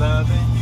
loving.